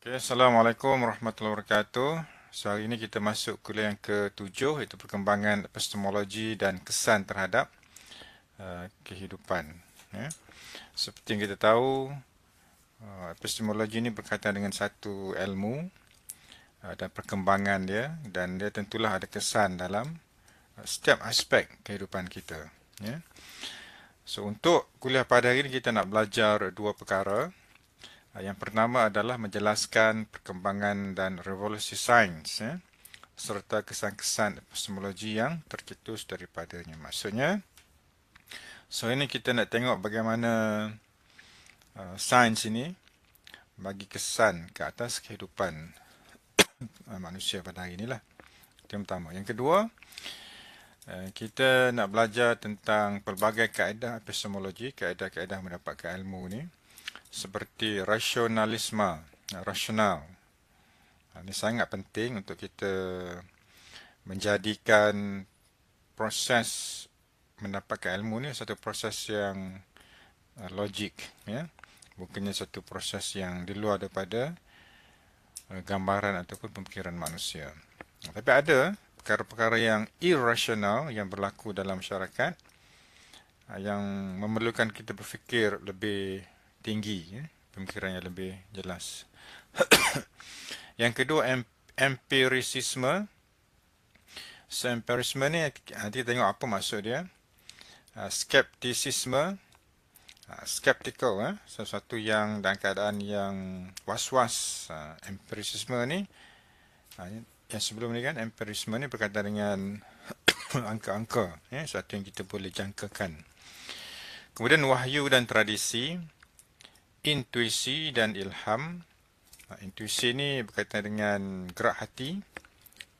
Okay, Assalamualaikum warahmatullahi wabarakatuh. So hari ini kita masuk kuliah yang ke-7 iaitu perkembangan epistemologi dan kesan terhadap uh, kehidupan. Ya. Seperti yang kita tahu, uh, epistemologi ini berkaitan dengan satu ilmu uh, dan perkembangan dia dan dia tentulah ada kesan dalam uh, setiap aspek kehidupan kita. Ya. So untuk kuliah pada hari ini kita nak belajar dua perkara. Ah, yang pertama adalah menjelaskan perkembangan dan revolusi sains ya, serta kesan-kesan epistemologi yang tercetus daripadanya. Maksudnya, so ini kita nak tengok bagaimana uh, sains ini bagi kesan ke atas kehidupan manusia pada hari inilah. Itu yang pertama. Yang kedua, kita nak belajar tentang pelbagai kaedah epistemologi, kaedah-kaedah mendapatkan ilmu ini seperti rasionalisme, rasional. Ha, ini sangat penting untuk kita menjadikan proses mendapatkan ilmu ni satu proses yang uh, logik, ya. Bukannya satu proses yang di luar daripada uh, gambaran ataupun pemikiran manusia. Tapi ada perkara-perkara yang irrasional yang berlaku dalam masyarakat uh, yang memerlukan kita berfikir lebih tinggi ya, pemikiran yang lebih jelas. yang kedua em. So, empirisme ni nanti tengok apa maksud dia. Uh, skeptisisme. Uh, skeptical eh sesuatu yang dalam keadaan yang was-was uh, empirisisme ni uh, yang sebelum ni kan empirisme ni berkaitan dengan angka-angka ya sesuatu yang kita boleh jangkakan kemudian wahyu dan tradisi intuisi dan ilham. Intuisi ini berkaitan dengan gerak hati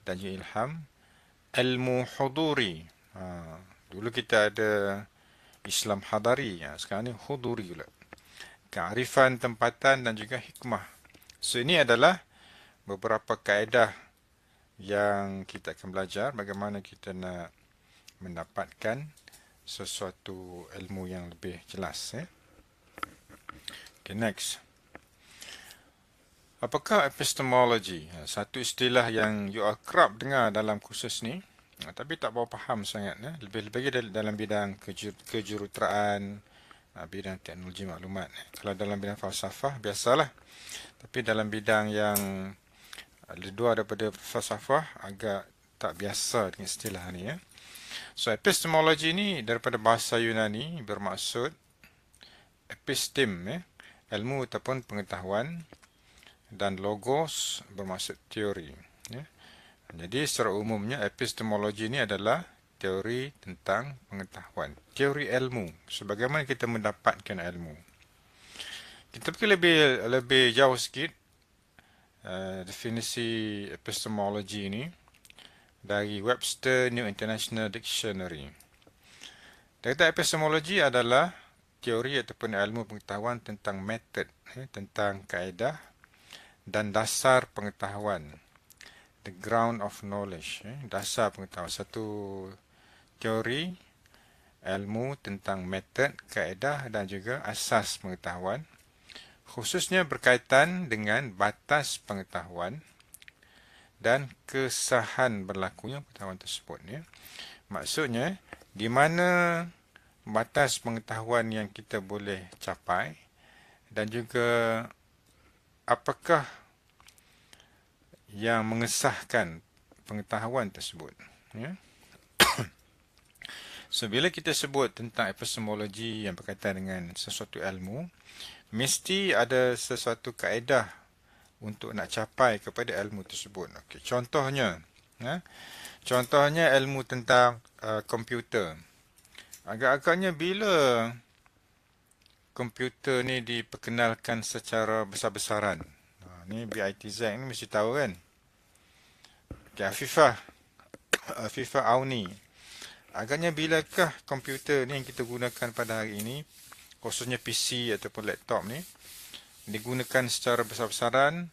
dan juga ilham. Ilmu huduri. Ha, dulu kita ada Islam hadari. Ha, sekarang ni huduri pula. Kearifan tempatan dan juga hikmah. So ini adalah beberapa kaedah yang kita akan belajar bagaimana kita nak mendapatkan sesuatu ilmu yang lebih jelas. Eh? Okay, next. Apakah epistemologi? Ha, satu istilah yang you akrab dengar dalam kursus ni, ha, tapi tak berapa faham sangat. Ya. Lebih-lebih dalam bidang kejuruteraan, ha, bidang teknologi maklumat. Kalau dalam bidang falsafah, biasalah. Tapi dalam bidang yang luar daripada falsafah, agak tak biasa dengan istilah ni. Ya. So, epistemologi ni daripada bahasa Yunani bermaksud epistem, ya ilmu ataupun pengetahuan dan logos bermaksud teori. Ya. Jadi secara umumnya epistemologi ini adalah teori tentang pengetahuan, teori ilmu. Sebagaimana kita mendapatkan ilmu. Kita pergi lebih lebih jauh sikit uh, definisi epistemologi ini dari Webster New International Dictionary. Data epistemologi adalah teori ataupun ilmu pengetahuan tentang metod, eh, tentang kaedah dan dasar pengetahuan. The ground of knowledge, eh, dasar pengetahuan. Satu teori ilmu tentang metod, kaedah dan juga asas pengetahuan. Khususnya berkaitan dengan batas pengetahuan dan kesahan berlakunya pengetahuan tersebut. Ya. Maksudnya, di mana batas pengetahuan yang kita boleh capai dan juga apakah yang mengesahkan pengetahuan tersebut ya. So bila kita sebut tentang epistemologi yang berkaitan dengan sesuatu ilmu mesti ada sesuatu kaedah untuk nak capai kepada ilmu tersebut. Okey contohnya ya. Contohnya ilmu tentang uh, komputer Agak-agaknya bila komputer ni diperkenalkan secara besar-besaran. Ha, ni BITZ ni mesti tahu kan. Okay, Afifah. Afifah Auni. Agaknya bilakah komputer ni yang kita gunakan pada hari ini, khususnya PC ataupun laptop ni, digunakan secara besar-besaran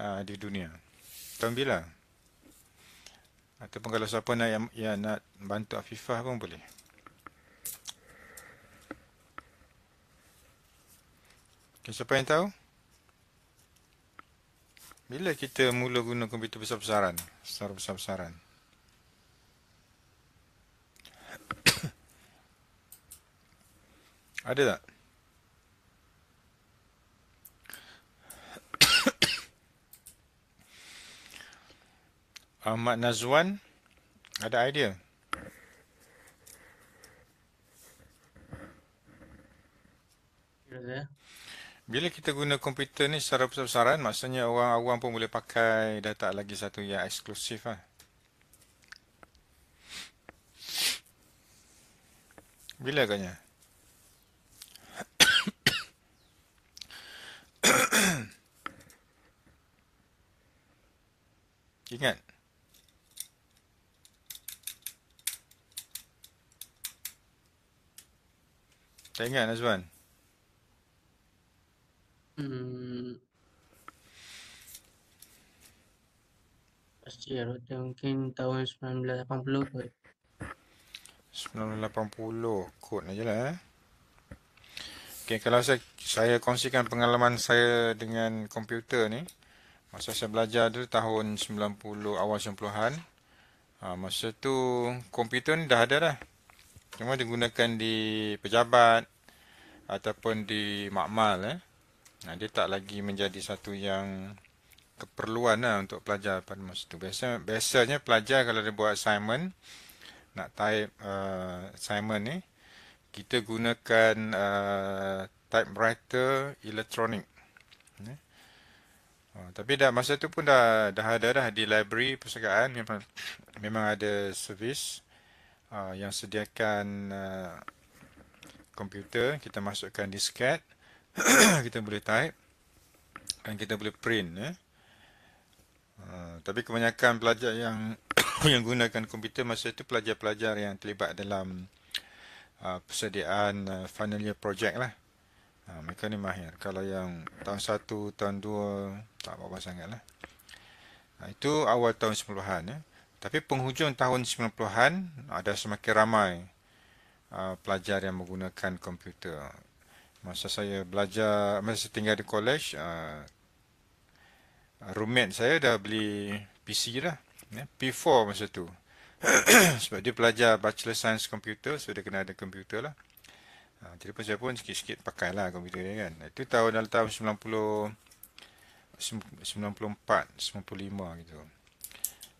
uh, di dunia. Tahun bila? Ataupun kalau siapa nak yang, yang nak bantu Afifah pun boleh. Okay, siapa yang tahu? Bila kita mula guna komputer besar-besaran? Secara besar-besaran. Ada tak? Ahmad Nazwan ada idea? Bila kita guna komputer ni secara besar-besaran, maksudnya orang awam pun boleh pakai dah tak lagi satu yang eksklusif lah. Bila agaknya? Ingat? Tak ingat Nazwan? Hmm. Pasti ya, mungkin tahun 1980 kot. 1980 kot aja lah eh. Okay, kalau saya, saya kongsikan pengalaman saya dengan komputer ni Masa saya belajar tu tahun 90 awal 90-an ha, Masa tu komputer ni dah ada dah Cuma digunakan di pejabat Ataupun di makmal eh Nah, dia tak lagi menjadi satu yang keperluan lah untuk pelajar pada masa itu. Biasa, biasanya pelajar kalau dia buat assignment, nak type uh, assignment ni, kita gunakan uh, typewriter elektronik. Uh, tapi dah masa tu pun dah dah ada dah di library perpustakaan memang memang ada servis uh, yang sediakan uh, komputer kita masukkan disket kita boleh type dan kita boleh print eh. Uh, tapi kebanyakan pelajar yang yang gunakan komputer masa itu pelajar-pelajar yang terlibat dalam uh, persediaan uh, final year project lah. Uh, mereka ni mahir. Kalau yang tahun 1, tahun 2 tak apa-apa sangat lah. Uh, itu awal tahun 90-an. Eh. Tapi penghujung tahun 90-an ada semakin ramai uh, pelajar yang menggunakan komputer masa saya belajar masa saya tinggal di college uh, roommate saya dah beli PC dah ya, P4 masa tu. Sebab dia pelajar bachelor science computer so dia kena ada komputer lah. Uh, jadi pun saya pun sikit-sikit pakai lah komputer dia kan. Itu tahun dalam tahun 90 94 95 gitu.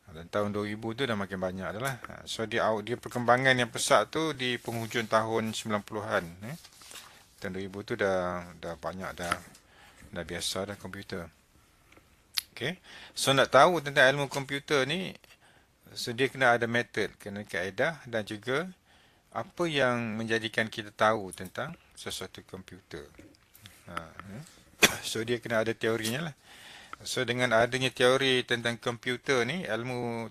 Dan tahun 2000 tu dah makin banyak dah lah. So dia, dia perkembangan yang pesat tu di penghujung tahun 90-an eh tahun 2000 tu dah dah banyak dah dah biasa dah komputer. Okay. So nak tahu tentang ilmu komputer ni so dia kena ada method, kena kaedah dan juga apa yang menjadikan kita tahu tentang sesuatu komputer. Ha, eh. so dia kena ada teorinya lah. So dengan adanya teori tentang komputer ni, ilmu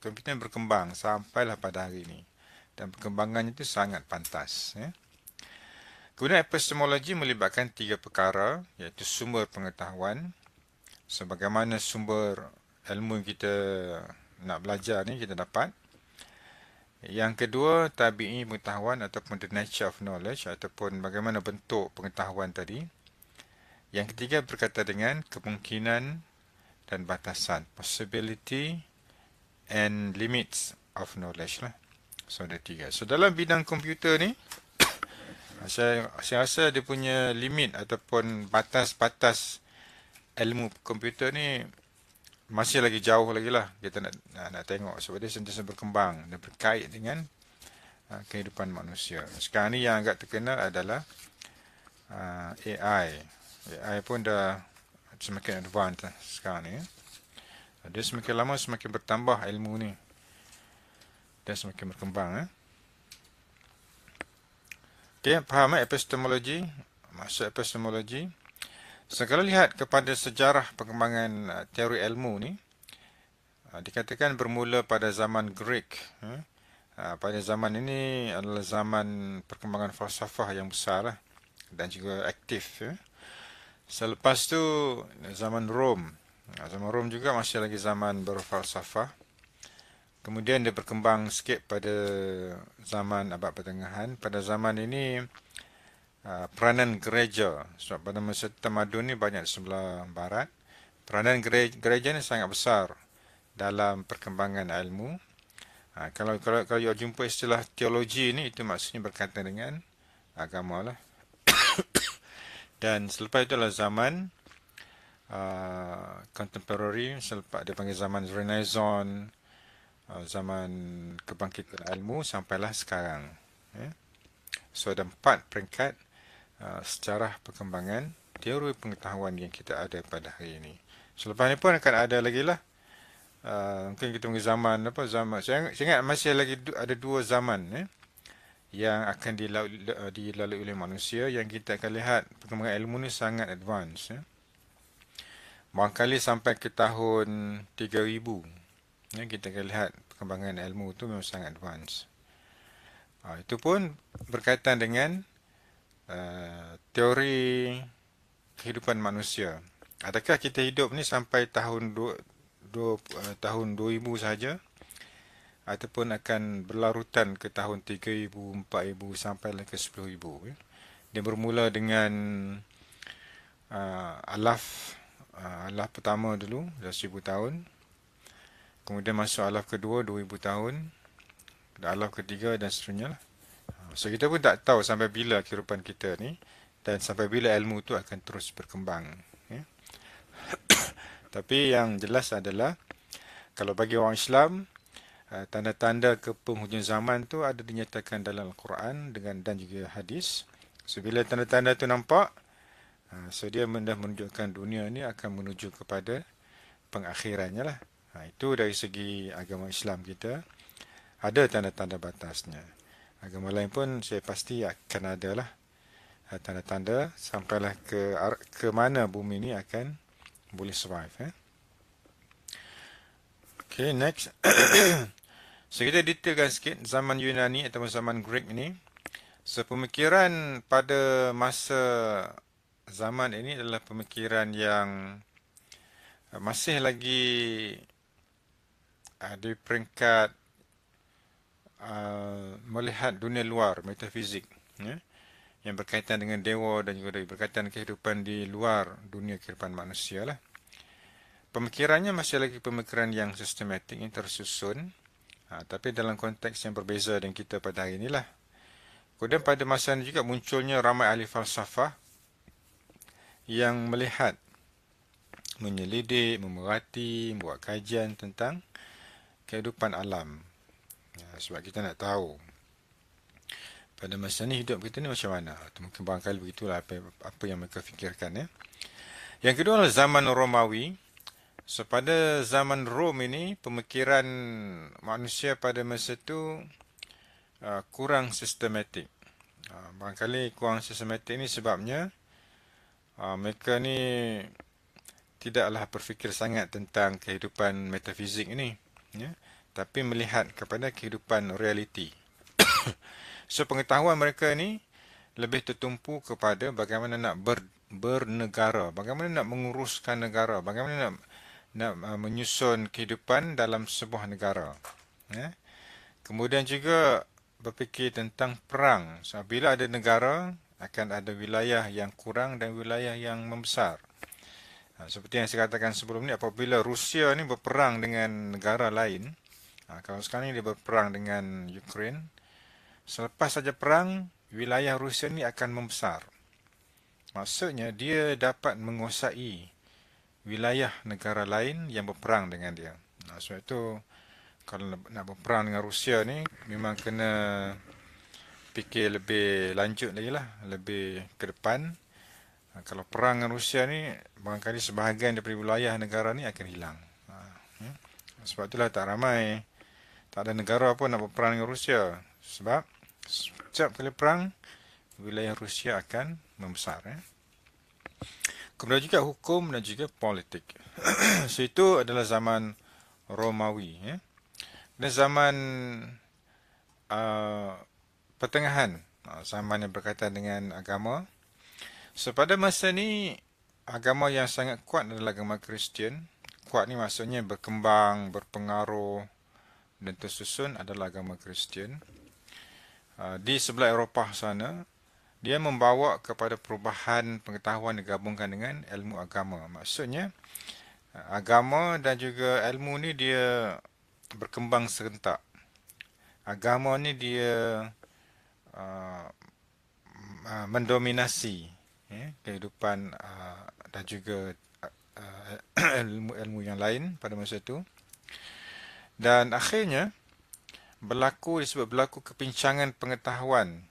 komputer berkembang sampailah pada hari ini. Dan perkembangannya itu sangat pantas. Ya. Kemudian epistemologi melibatkan tiga perkara iaitu sumber pengetahuan sebagaimana sumber ilmu yang kita nak belajar ni kita dapat. Yang kedua tabi'i pengetahuan ataupun the nature of knowledge ataupun bagaimana bentuk pengetahuan tadi. Yang ketiga berkaitan dengan kemungkinan dan batasan possibility and limits of knowledge lah. So ada tiga. So dalam bidang komputer ni saya, saya rasa dia punya limit ataupun batas-batas ilmu komputer ni masih lagi jauh lagi lah kita nak, nak, nak tengok sebab dia sentiasa berkembang dan berkait dengan uh, kehidupan manusia. Sekarang ni yang agak terkenal adalah uh, AI. AI pun dah semakin advance lah sekarang ni. Dia semakin lama semakin bertambah ilmu ni. Dan semakin berkembang. Eh. Okay, faham eh, epistemologi? Maksud epistemologi. So, kalau lihat kepada sejarah perkembangan uh, teori ilmu ni, uh, dikatakan bermula pada zaman Greek. Uh, pada zaman ini adalah zaman perkembangan falsafah yang besar lah, dan juga aktif. Uh. Selepas tu, zaman Rom. Zaman Rom juga masih lagi zaman berfalsafah. Kemudian dia berkembang sikit pada zaman abad pertengahan. Pada zaman ini uh, peranan gereja sebab pada masa tamadun ni banyak di sebelah barat. peranan gereja, gereja ni sangat besar dalam perkembangan ilmu. Ha, kalau kalau kalau you jumpa istilah teologi ni itu maksudnya berkaitan dengan agama lah. Dan selepas itu adalah zaman uh, contemporary, selepas dia panggil zaman Renaissance, uh, zaman kebangkitan ilmu sampailah sekarang. Yeah. So ada empat peringkat uh, sejarah perkembangan teori pengetahuan yang kita ada pada hari ini. Selepas ini pun akan ada lagi lah. Uh, mungkin kita panggil zaman apa zaman. Saya, ingat masih lagi ada dua zaman eh, yang akan dilalui, oleh manusia yang kita akan lihat perkembangan ilmu ni sangat advance. Eh. Barangkali sampai ke tahun 3000 ya, kita akan lihat perkembangan ilmu tu memang sangat advance. Uh, itu pun berkaitan dengan uh, teori kehidupan manusia. Adakah kita hidup ni sampai tahun dua, dua, uh, tahun 2000 saja ataupun akan berlarutan ke tahun 3000, 4000 sampai ke 10000 ya. Dia bermula dengan uh, alaf uh, alaf pertama dulu dah 1000 tahun. Kemudian masuk alaf kedua 2000 tahun. Alaf ketiga dan seterusnya lah. Uh, so kita pun tak tahu sampai bila kehidupan kita ni dan sampai bila ilmu tu akan terus berkembang. Tapi yang jelas adalah kalau bagi orang Islam uh, tanda-tanda ke penghujung zaman tu ada dinyatakan dalam Al-Quran dengan dan juga hadis. So bila tanda-tanda tu nampak, uh, so dia menunjukkan dunia ni akan menuju kepada pengakhirannya lah. Ha, itu dari segi agama Islam kita ada tanda-tanda batasnya. Agama lain pun saya pasti akan ada lah uh, tanda-tanda sampailah ke ke mana bumi ni akan boleh survive eh. Okay, next. so, kita detailkan sikit zaman Yunani atau zaman Greek ni. So, pemikiran pada masa zaman ini adalah pemikiran yang masih lagi uh, di peringkat uh, melihat dunia luar, metafizik. Yeah? yang berkaitan dengan dewa dan juga berkaitan kehidupan di luar dunia kehidupan manusia lah. Pemikirannya masih lagi pemikiran yang sistematik, yang tersusun. Ha, tapi dalam konteks yang berbeza dengan kita pada hari inilah. Kemudian pada masa ini juga munculnya ramai ahli falsafah yang melihat, menyelidik, memerhati, membuat kajian tentang kehidupan alam. Ya, sebab kita nak tahu pada masa ni hidup kita ni macam mana. Atau mungkin barangkali begitulah apa, apa yang mereka fikirkan. Ya. Yang kedua adalah zaman Romawi. So, pada zaman Rom ini, pemikiran manusia pada masa itu uh, kurang sistematik. Uh, barangkali kurang sistematik ini sebabnya uh, mereka ni tidaklah berfikir sangat tentang kehidupan metafizik ini. Ya? Tapi melihat kepada kehidupan realiti. so, pengetahuan mereka ni lebih tertumpu kepada bagaimana nak ber, bernegara, bagaimana nak menguruskan negara, bagaimana nak nak uh, menyusun kehidupan dalam sebuah negara. Ya. Kemudian juga berfikir tentang perang. So, bila ada negara, akan ada wilayah yang kurang dan wilayah yang membesar. Ha, seperti yang saya katakan sebelum ni, apabila Rusia ni berperang dengan negara lain, ha, kalau sekarang ni dia berperang dengan Ukraine, selepas saja perang, wilayah Rusia ni akan membesar. Maksudnya, dia dapat menguasai wilayah negara lain yang berperang dengan dia. Nah, sebab itu kalau nak berperang dengan Rusia ni memang kena fikir lebih lanjut lagi lah, lebih ke depan. Nah, kalau perang dengan Rusia ni barangkali sebahagian daripada wilayah negara ni akan hilang. Nah, ya. Sebab itulah tak ramai tak ada negara pun nak berperang dengan Rusia sebab setiap kali perang wilayah Rusia akan membesar eh. Kemudian juga hukum dan juga politik. so, itu adalah zaman Romawi. Ya. Dan zaman uh, pertengahan, uh, zaman yang berkaitan dengan agama. So, pada masa ni, agama yang sangat kuat adalah agama Kristian. Kuat ni maksudnya berkembang, berpengaruh dan tersusun adalah agama Kristian. Uh, di sebelah Eropah sana, dia membawa kepada perubahan pengetahuan digabungkan dengan ilmu agama. Maksudnya, agama dan juga ilmu ni dia berkembang serentak. Agama ni dia uh, mendominasi ya, kehidupan uh, dan juga ilmu-ilmu uh, yang lain pada masa itu. Dan akhirnya berlaku disebut berlaku kepincangan pengetahuan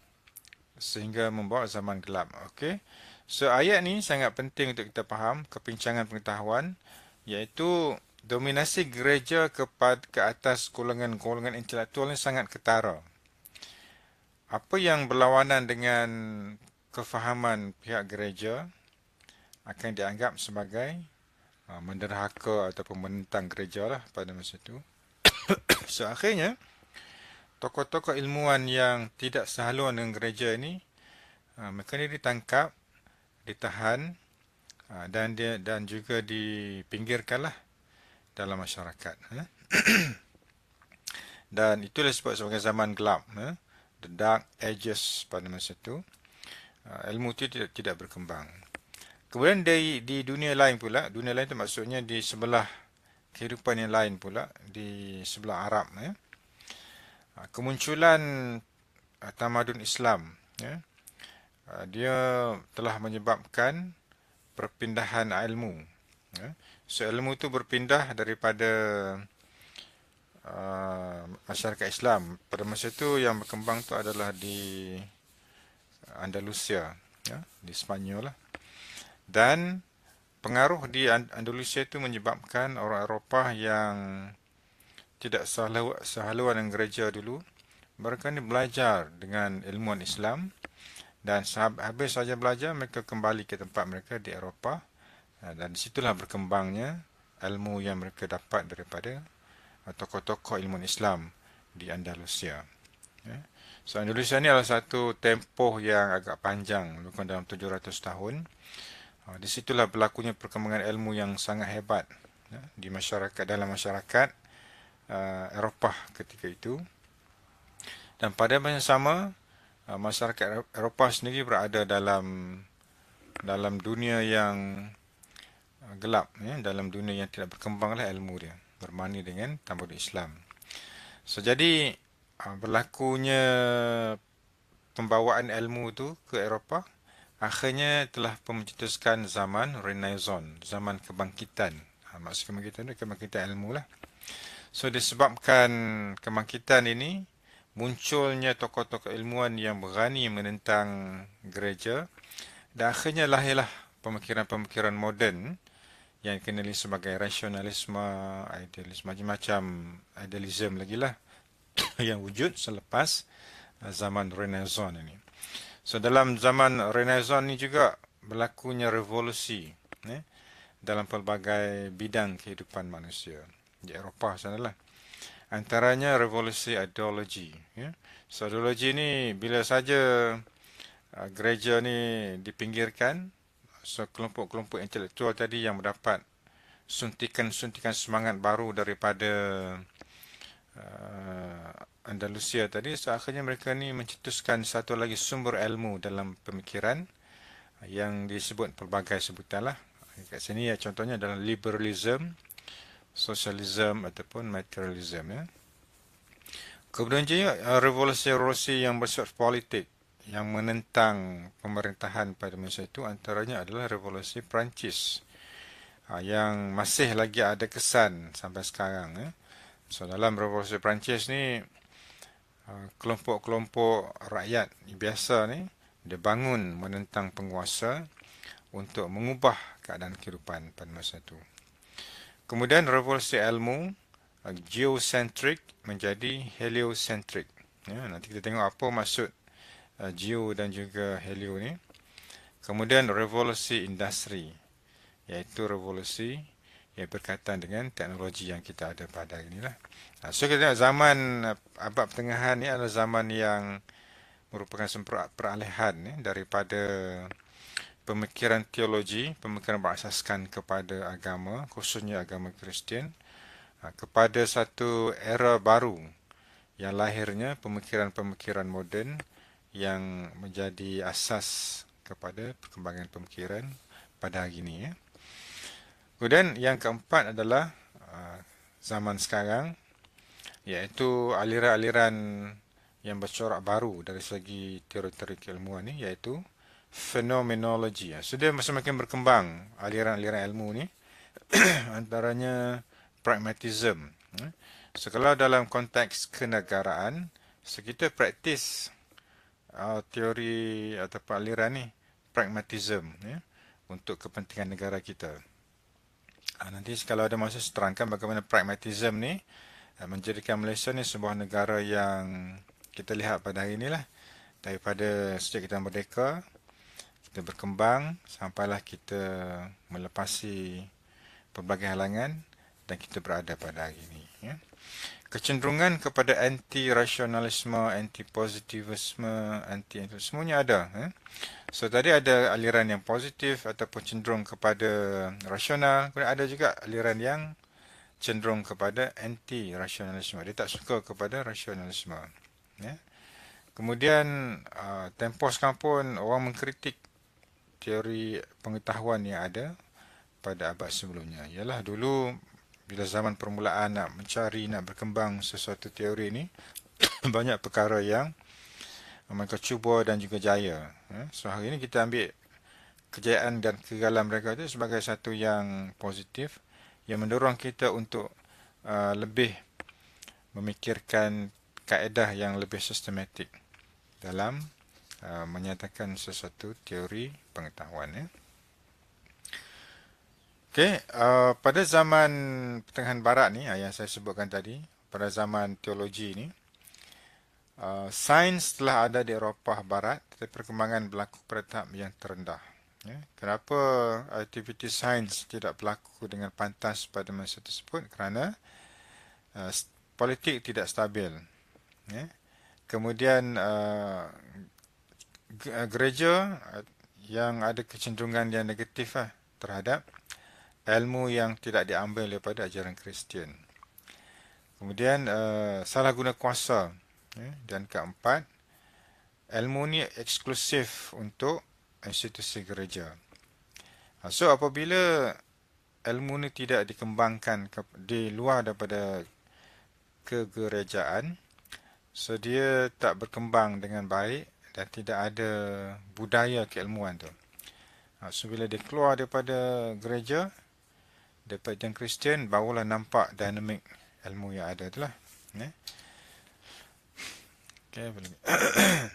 sehingga membawa zaman gelap. Okey. So ayat ni sangat penting untuk kita faham kepincangan pengetahuan iaitu dominasi gereja kepada ke atas golongan-golongan intelektual ni sangat ketara. Apa yang berlawanan dengan kefahaman pihak gereja akan dianggap sebagai uh, menderhaka ataupun menentang gereja lah pada masa itu. so akhirnya tokoh-tokoh ilmuwan yang tidak sehaluan dengan gereja ini uh, mereka ni ditangkap, ditahan uh, dan dia dan juga dipinggirkanlah dalam masyarakat. Eh? dan itulah sebab sebagai zaman gelap, eh? the dark ages pada masa itu. Uh, ilmu itu tidak tidak berkembang. Kemudian di di dunia lain pula, dunia lain itu maksudnya di sebelah kehidupan yang lain pula di sebelah Arab ya. Uh, kemunculan uh, tamadun Islam ya. Dia telah menyebabkan perpindahan ilmu ya. So ilmu itu berpindah daripada uh, masyarakat Islam. Pada masa itu yang berkembang itu adalah di Andalusia, ya, di Spanyol lah. Dan pengaruh di Andalusia itu menyebabkan orang Eropah yang tidak sehaluan dengan gereja dulu, mereka ni belajar dengan ilmuwan Islam dan habis saja belajar mereka kembali ke tempat mereka di Eropah dan disitulah berkembangnya ilmu yang mereka dapat daripada tokoh-tokoh ilmu Islam di Andalusia. Ya. So Andalusia ini adalah satu tempoh yang agak panjang, lebih dalam 700 tahun. Ha, di situlah berlakunya perkembangan ilmu yang sangat hebat ya, di masyarakat dalam masyarakat uh, Eropah ketika itu. Dan pada masa sama, uh, masyarakat Eropah sendiri berada dalam dalam dunia yang gelap ya, dalam dunia yang tidak berkembanglah ilmu dia bermani dengan tambah Islam. So jadi ah, berlakunya pembawaan ilmu itu ke Eropah akhirnya telah mencetuskan zaman Renaissance, zaman kebangkitan. Ha, maksud kebangkitan itu kebangkitan ilmu lah. So disebabkan kebangkitan ini munculnya tokoh-tokoh ilmuwan yang berani menentang gereja dan akhirnya lahirlah pemikiran-pemikiran moden yang dikenali sebagai rasionalisme, idealisme, macam-macam idealisme lagi lah yang wujud selepas uh, zaman Renaissance ini. So dalam zaman Renaissance ini juga berlakunya revolusi eh, dalam pelbagai bidang kehidupan manusia di Eropah sana lah. Antaranya revolusi ideologi. Ya. So ideologi ini bila saja uh, gereja ni dipinggirkan, So kelompok-kelompok intelektual tadi yang mendapat suntikan-suntikan semangat baru daripada uh, Andalusia tadi so, akhirnya mereka ni mencetuskan satu lagi sumber ilmu dalam pemikiran yang disebut pelbagai sebutan lah. Kat sini ya contohnya adalah liberalism, socialism ataupun materialism ya. Kemudian juga uh, revolusi-revolusi yang bersifat politik yang menentang pemerintahan pada masa itu antaranya adalah revolusi Perancis ha, yang masih lagi ada kesan sampai sekarang eh. So dalam revolusi Perancis ni ha, kelompok-kelompok rakyat biasa ni dia bangun menentang penguasa untuk mengubah keadaan kehidupan pada masa itu kemudian revolusi ilmu ha, geocentric menjadi heliocentric ya, nanti kita tengok apa maksud uh, geo dan juga helio ni. Kemudian revolusi industri iaitu revolusi yang berkaitan dengan teknologi yang kita ada pada hari ini lah. Uh, so kita tengok zaman uh, abad pertengahan ni adalah zaman yang merupakan peralihan ni daripada pemikiran teologi, pemikiran berasaskan kepada agama, khususnya agama Kristian, uh, kepada satu era baru yang lahirnya pemikiran-pemikiran moden yang menjadi asas kepada perkembangan pemikiran pada hari ini ya. Kemudian yang keempat adalah uh, zaman sekarang iaitu aliran-aliran yang bercorak baru dari segi teori-teori keilmuan ni iaitu fenomenologi. Ya. Sudah semakin berkembang aliran-aliran ilmu ni antaranya pragmatism. Ya. So, kalau dalam konteks kenegaraan, so kita praktis uh, teori atau aliran ni pragmatism ya, untuk kepentingan negara kita. Uh, nanti kalau ada masa saya terangkan bagaimana pragmatism ni uh, menjadikan Malaysia ni sebuah negara yang kita lihat pada hari inilah daripada sejak kita merdeka kita berkembang sampailah kita melepasi pelbagai halangan dan kita berada pada hari ini ya. kecenderungan kepada anti rasionalisme anti positivisme anti semuanya ada ya. So tadi ada aliran yang positif ataupun cenderung kepada rasional kemudian ada juga aliran yang cenderung kepada anti rasionalisme dia tak suka kepada rasionalisme ya. kemudian uh, tempoh sekarang pun orang mengkritik teori pengetahuan yang ada pada abad sebelumnya. Ialah dulu bila zaman permulaan nak mencari, nak berkembang sesuatu teori ini, banyak perkara yang mereka cuba dan juga jaya. Ya, so hari ini kita ambil kejayaan dan kegagalan mereka itu sebagai satu yang positif yang mendorong kita untuk uh, lebih memikirkan kaedah yang lebih sistematik dalam Uh, menyatakan sesuatu teori pengetahuan ya. Okey, uh, pada zaman pertengahan barat ni yang saya sebutkan tadi, pada zaman teologi ni, uh, sains telah ada di Eropah barat, tetapi perkembangan berlaku pada tahap yang terendah. Ya. Kenapa aktiviti sains tidak berlaku dengan pantas pada masa tersebut? Kerana uh, politik tidak stabil. Ya. Kemudian uh, gereja eh, yang ada kecenderungan yang negatif lah terhadap ilmu yang tidak diambil daripada ajaran Kristian. Kemudian uh, salah guna kuasa dan keempat ilmu ni eksklusif untuk institusi gereja. So apabila ilmu ni tidak dikembangkan di luar daripada kegerejaan, so dia tak berkembang dengan baik dan tidak ada budaya keilmuan tu. Ha, so bila dia keluar daripada gereja, daripada yang Kristian, barulah nampak dinamik ilmu yang ada tu lah. Ya. Boleh.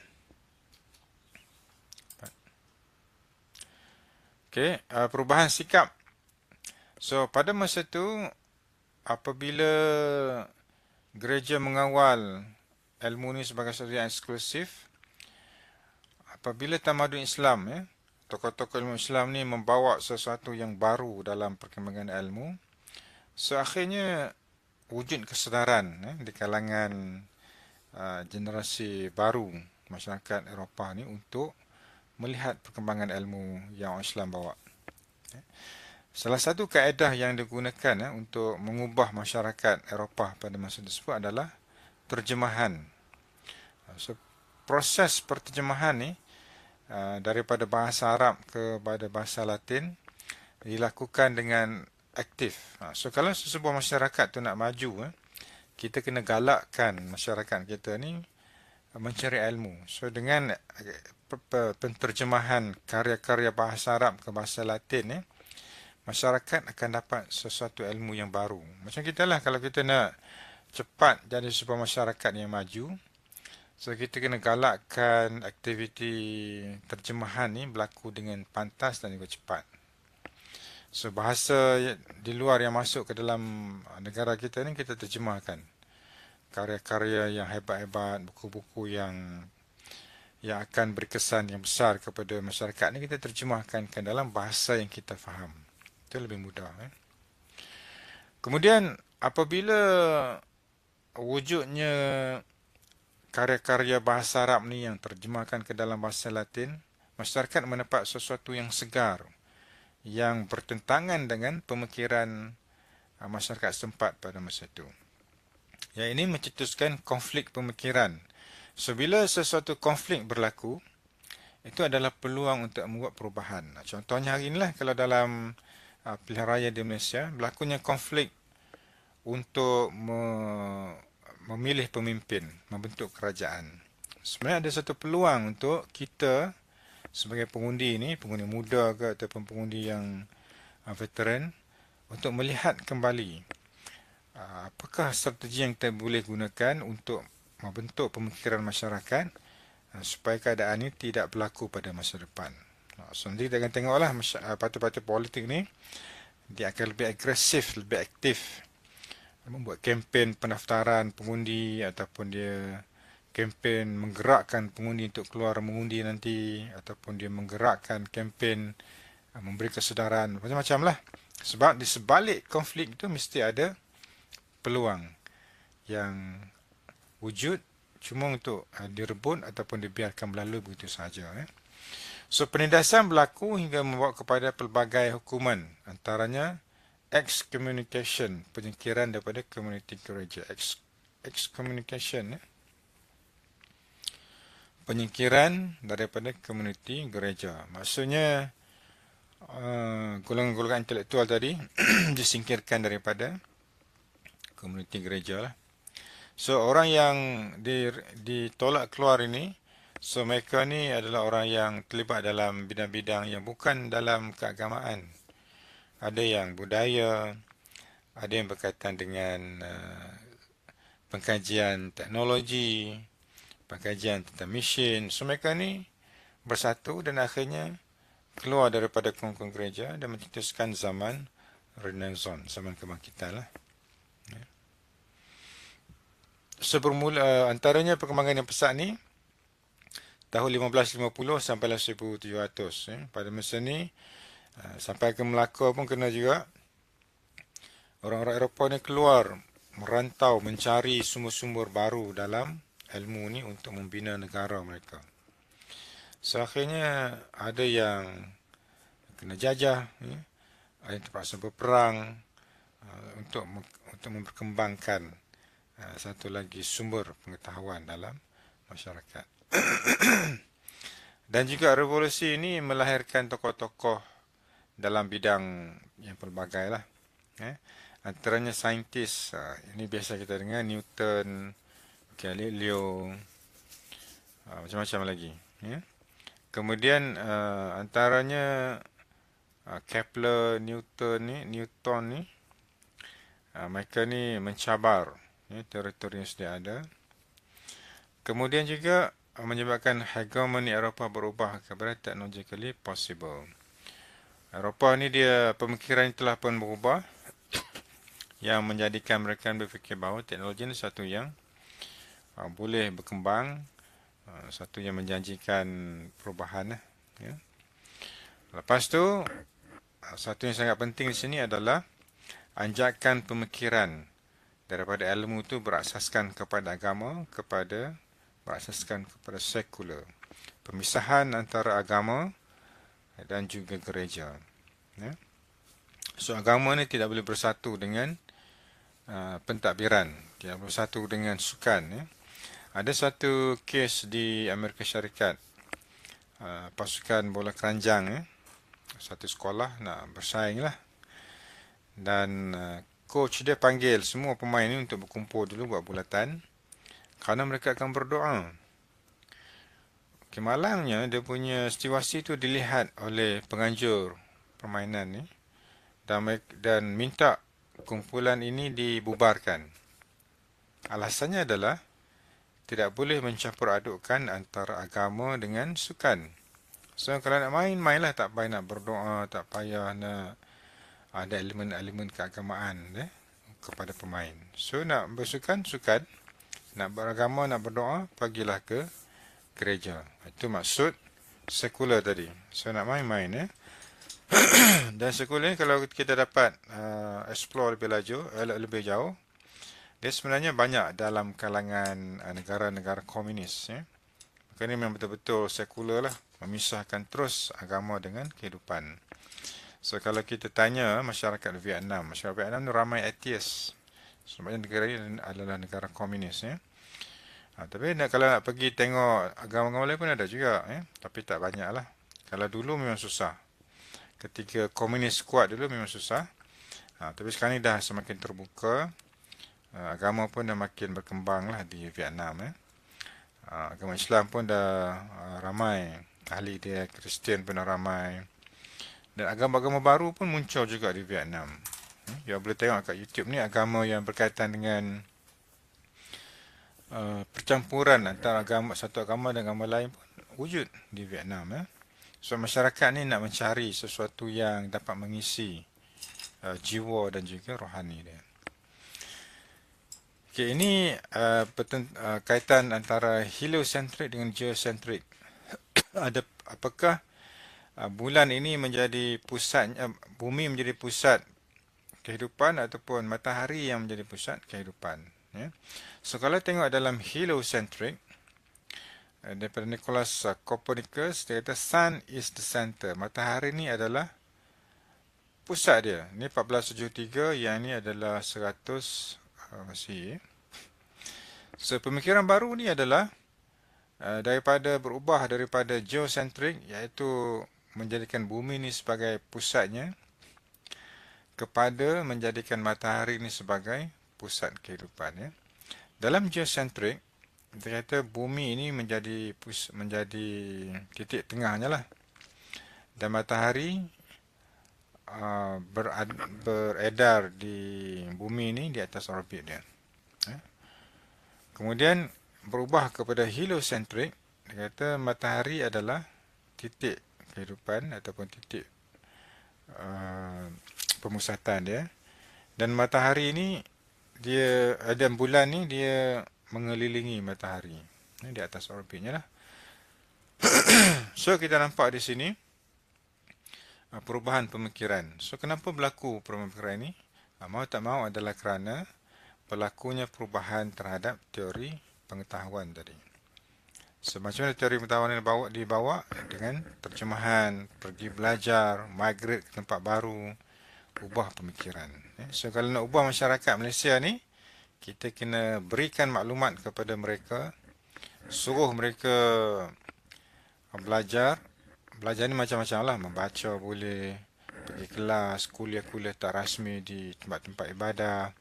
okay, uh, perubahan sikap. So pada masa tu, apabila gereja mengawal ilmu ni sebagai sesuatu yang eksklusif, apabila tamadun Islam ya tokoh-tokoh ilmu Islam ni membawa sesuatu yang baru dalam perkembangan ilmu so akhirnya wujud kesedaran ya, di kalangan uh, generasi baru masyarakat Eropah ni untuk melihat perkembangan ilmu yang orang Islam bawa ya. Salah satu kaedah yang digunakan ya, untuk mengubah masyarakat Eropah pada masa tersebut adalah terjemahan. So, proses perterjemahan ni Ah, daripada bahasa Arab kepada bahasa Latin dilakukan dengan aktif. So kalau sesebuah masyarakat tu nak maju, eh, kita kena galakkan masyarakat kita ni mencari ilmu. So dengan eh, penterjemahan karya-karya bahasa Arab ke bahasa Latin, eh, masyarakat akan dapat sesuatu ilmu yang baru. Macam kita lah kalau kita nak cepat jadi sebuah masyarakat yang maju, So kita kena galakkan aktiviti terjemahan ni berlaku dengan pantas dan juga cepat. So bahasa di luar yang masuk ke dalam negara kita ni kita terjemahkan. Karya-karya yang hebat-hebat, buku-buku yang yang akan berkesan yang besar kepada masyarakat ni kita terjemahkan ke dalam bahasa yang kita faham. Itu lebih mudah. Eh? Kemudian apabila wujudnya karya-karya bahasa Arab ni yang terjemahkan ke dalam bahasa Latin, masyarakat mendapat sesuatu yang segar yang bertentangan dengan pemikiran uh, masyarakat setempat pada masa itu. Yang ini mencetuskan konflik pemikiran. So, bila sesuatu konflik berlaku, itu adalah peluang untuk membuat perubahan. Contohnya hari inilah kalau dalam uh, pilihan raya di Malaysia, berlakunya konflik untuk me memilih pemimpin, membentuk kerajaan. Sebenarnya ada satu peluang untuk kita sebagai pengundi ini, pengundi muda ke ataupun pengundi yang uh, veteran untuk melihat kembali uh, apakah strategi yang kita boleh gunakan untuk membentuk pemikiran masyarakat uh, supaya keadaan ini tidak berlaku pada masa depan. So nanti kita akan tengoklah parti-parti politik ni dia akan lebih agresif, lebih aktif membuat kempen pendaftaran pengundi ataupun dia kempen menggerakkan pengundi untuk keluar mengundi nanti ataupun dia menggerakkan kempen uh, memberi kesedaran macam-macam lah sebab di sebalik konflik itu mesti ada peluang yang wujud cuma untuk uh, direbut ataupun dibiarkan berlalu begitu saja eh. so penindasan berlaku hingga membawa kepada pelbagai hukuman antaranya excommunication, penyingkiran daripada komuniti gereja. Ex, excommunication, ya. Penyingkiran daripada komuniti gereja. Maksudnya, uh, golongan-golongan intelektual tadi disingkirkan daripada komuniti gereja. Lah. So, orang yang ditolak keluar ini, so mereka ni adalah orang yang terlibat dalam bidang-bidang yang bukan dalam keagamaan ada yang budaya, ada yang berkaitan dengan uh, pengkajian teknologi, pengkajian tentang mesin. So mereka ni bersatu dan akhirnya keluar daripada kongkong gereja dan mencetuskan zaman Renaissance, zaman kebangkitan lah. Ya. So bermula, antaranya perkembangan yang pesat ni, tahun 1550 sampai 1700. Ya. Pada masa ni, Ha, sampai ke Melaka pun kena juga. Orang-orang Eropah ni keluar merantau mencari sumber-sumber baru dalam ilmu ni untuk membina negara mereka. So, akhirnya ada yang kena jajah, ada yang terpaksa berperang uh, untuk untuk memperkembangkan uh, satu lagi sumber pengetahuan dalam masyarakat. Dan juga revolusi ini melahirkan tokoh-tokoh dalam bidang yang pelbagai lah. Eh? Antaranya saintis, uh, ini biasa kita dengar, Newton, Galileo, uh, macam-macam lagi. Yeah? Kemudian uh, antaranya uh, Kepler, Newton ni, Newton ni, uh, mereka ni mencabar ya, teritori yang sudah ada. Kemudian juga uh, menyebabkan hegemoni Eropah berubah kepada technologically possible. Eropah ni dia pemikiran telah pun berubah yang menjadikan mereka berfikir bahawa teknologi ni satu yang uh, boleh berkembang uh, satu yang menjanjikan perubahan ya. Lepas tu uh, satu yang sangat penting di sini adalah anjakan pemikiran daripada ilmu itu berasaskan kepada agama kepada berasaskan kepada sekular. Pemisahan antara agama dan juga gereja. Ya. So agama ni tidak boleh bersatu dengan uh, pentadbiran, tidak bersatu dengan sukan. Ya. Ada satu kes di Amerika Syarikat, uh, pasukan bola keranjang, ya. satu sekolah nak bersaing lah. Dan uh, coach dia panggil semua pemain ni untuk berkumpul dulu buat bulatan, kerana mereka akan berdoa. Kemalangnya dia punya situasi tu dilihat oleh penganjur permainan ni dan dan minta kumpulan ini dibubarkan. Alasannya adalah tidak boleh mencampur adukkan antara agama dengan sukan. So kalau nak main, mainlah tak payah nak berdoa, tak payah nak ada elemen-elemen keagamaan eh, kepada pemain. So nak bersukan, sukan. Nak beragama, nak berdoa, pergilah ke gereja. Itu maksud sekular tadi. So nak main-main eh. Dan sekular ni kalau kita dapat uh, explore lebih laju, lebih jauh, dia sebenarnya banyak dalam kalangan uh, negara-negara komunis. Eh. Maka ini memang betul-betul sekular lah. Memisahkan terus agama dengan kehidupan. So kalau kita tanya masyarakat Vietnam, masyarakat Vietnam ni ramai atheist. Sebabnya negara ini adalah negara komunis. Eh. Ha, tapi nak, kalau nak pergi tengok agama-agama lain pun ada juga. Eh? Tapi tak banyak lah. Kalau dulu memang susah. ketika komunis kuat dulu memang susah. Ha, tapi sekarang ni dah semakin terbuka. Uh, agama pun dah makin berkembang lah di Vietnam. Eh. Uh, agama Islam pun dah uh, ramai. Ahli dia, Kristian pun dah ramai. Dan agama-agama baru pun muncul juga di Vietnam. Hmm? Yang boleh tengok kat YouTube ni agama yang berkaitan dengan uh, percampuran antara agama satu agama dengan agama lain pun wujud di Vietnam. Eh. So masyarakat ni nak mencari sesuatu yang dapat mengisi uh, jiwa dan juga rohani dia. Okay, ini uh, uh, kaitan antara heliocentric dengan geocentric. Ada apakah uh, bulan ini menjadi pusat uh, bumi menjadi pusat kehidupan ataupun matahari yang menjadi pusat kehidupan, ya. So kalau tengok dalam heliocentric uh, daripada Nicholas Copernicus dia kata sun is the center. Matahari ini adalah pusat dia. Ini 1473 yang ini adalah 100 masih. So pemikiran baru ni adalah uh, daripada berubah daripada geocentric iaitu menjadikan bumi ni sebagai pusatnya kepada menjadikan matahari ni sebagai pusat kehidupan ya. Dalam geocentric kita kata bumi ini menjadi pus menjadi titik tengahnya lah. Dan matahari uh, beredar di bumi ini di atas orbit dia. Ya. Kemudian berubah kepada heliocentric. Dia kata matahari adalah titik kehidupan ataupun titik uh, pemusatan dia. Dan matahari ini dia ada bulan ni dia mengelilingi matahari. Ini di atas orbitnya lah. so kita nampak di sini perubahan pemikiran. So kenapa berlaku perubahan pemikiran ini? Uh, mau tak mau adalah kerana berlakunya perubahan terhadap teori pengetahuan tadi. Semacam mana teori pengetahuan ini dibawa, dibawa dengan terjemahan, pergi belajar, migrate ke tempat baru, ubah pemikiran. Eh, so kalau nak ubah masyarakat Malaysia ni, kita kena berikan maklumat kepada mereka, suruh mereka belajar. Belajar ni macam-macam lah, membaca boleh, pergi kelas, kuliah-kuliah tak rasmi di tempat-tempat ibadah,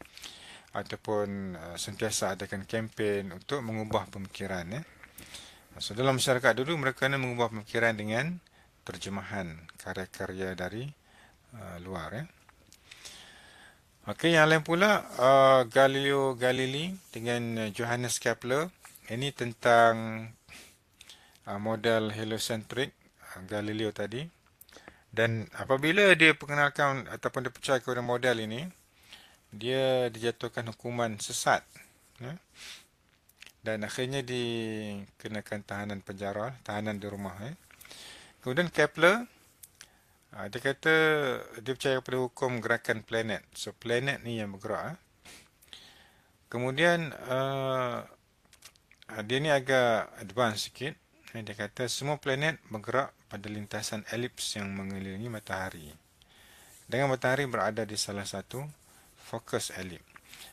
ataupun uh, sentiasa adakan kempen untuk mengubah pemikiran ya. So dalam masyarakat dulu mereka nak mengubah pemikiran dengan terjemahan karya-karya dari uh, luar ya. Okey yang lain pula uh, Galileo Galilei dengan Johannes Kepler ini tentang uh, model heliocentric Galileo tadi dan apabila dia perkenalkan ataupun dia percaya kepada model ini dia dijatuhkan hukuman sesat ya? dan akhirnya dikenakan tahanan penjara tahanan di rumah ya? kemudian Kepler ah, dia kata dia percaya pada hukum gerakan planet so planet ni yang bergerak ya? kemudian uh, dia ni agak advance sikit dia kata semua planet bergerak pada lintasan elips yang mengelilingi matahari dengan matahari berada di salah satu fokus elip.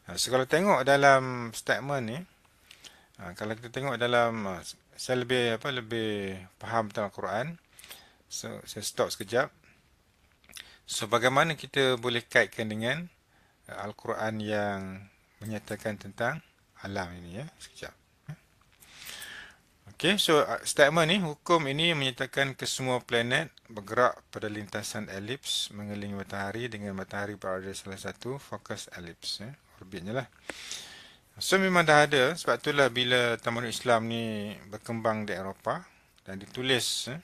Ha, so kalau tengok dalam statement ni, ha, kalau kita tengok dalam ha, saya lebih apa lebih faham tentang Al-Quran. So saya stop sekejap. So bagaimana kita boleh kaitkan dengan Al-Quran yang menyatakan tentang alam ini ya, sekejap. Okay, so uh, statement ni, hukum ini menyatakan kesemua planet bergerak pada lintasan elips mengelilingi matahari dengan matahari berada salah satu fokus elips, eh, orbitnya lah. So memang dah ada, sebab itulah bila tamadun Islam ni berkembang di Eropah dan ditulis eh,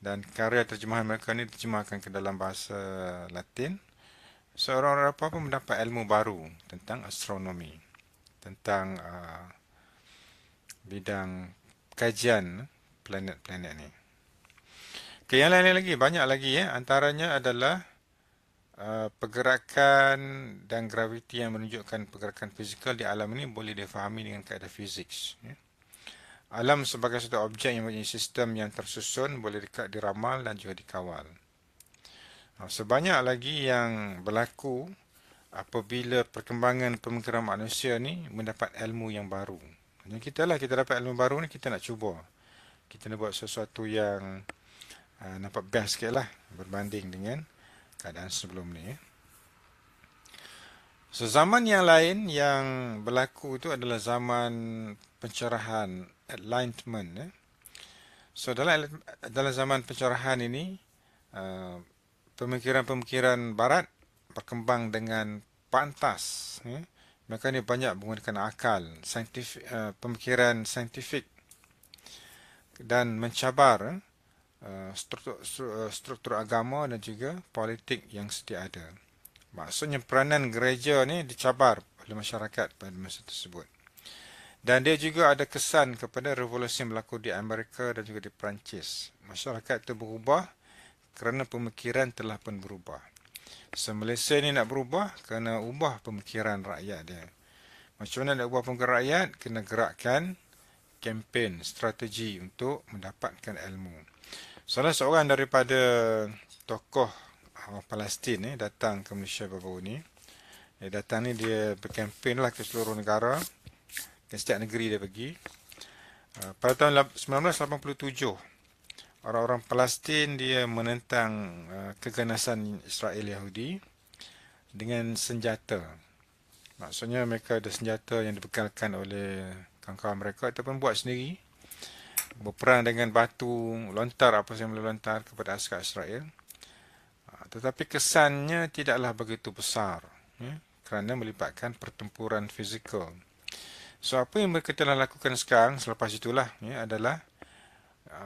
dan karya terjemahan mereka ni diterjemahkan ke dalam bahasa Latin, orang Eropah pun mendapat ilmu baru tentang astronomi, tentang uh, bidang kajian planet-planet ni. Okay, yang lain-lain lagi, banyak lagi ya. Antaranya adalah uh, pergerakan dan graviti yang menunjukkan pergerakan fizikal di alam ini boleh difahami dengan kaedah fizik. Ya. Alam sebagai satu objek yang mempunyai sistem yang tersusun boleh dekat diramal dan juga dikawal. Sebanyak lagi yang berlaku apabila perkembangan pemikiran manusia ni mendapat ilmu yang baru. Yang kita lah, kita dapat ilmu baru ni, kita nak cuba. Kita nak buat sesuatu yang uh, nampak best sikit lah berbanding dengan keadaan sebelum ni. So, zaman yang lain yang berlaku itu adalah zaman pencerahan enlightenment. Eh. So dalam dalam zaman pencerahan ini uh, pemikiran-pemikiran barat berkembang dengan pantas. Eh. Mereka ini banyak menggunakan akal, saintifik, uh, pemikiran saintifik dan mencabar uh, struktur, struktur agama dan juga politik yang sedia ada. Maksudnya peranan gereja ni dicabar oleh masyarakat pada masa tersebut. Dan dia juga ada kesan kepada revolusi yang berlaku di Amerika dan juga di Perancis. Masyarakat itu berubah kerana pemikiran telah pun berubah. So, Malaysia ni nak berubah kerana ubah pemikiran rakyat dia. Macam mana nak ubah pemikiran rakyat? Kena gerakkan kempen, strategi untuk mendapatkan ilmu. Salah seorang daripada tokoh uh, Palestin ni datang ke Malaysia baru-baru ni. Dia datang ni dia berkempen lah ke seluruh negara ke setiap negeri dia pergi. Uh, pada tahun 1987, orang-orang Palestin dia menentang uh, keganasan Israel Yahudi dengan senjata. Maksudnya mereka ada senjata yang dibekalkan oleh kawan-kawan mereka ataupun buat sendiri. Berperang dengan batu, lontar apa yang boleh lontar kepada askar Israel. Uh, tetapi kesannya tidaklah begitu besar. Ya, kerana melibatkan pertempuran fizikal. So apa yang mereka telah lakukan sekarang selepas itulah ya, adalah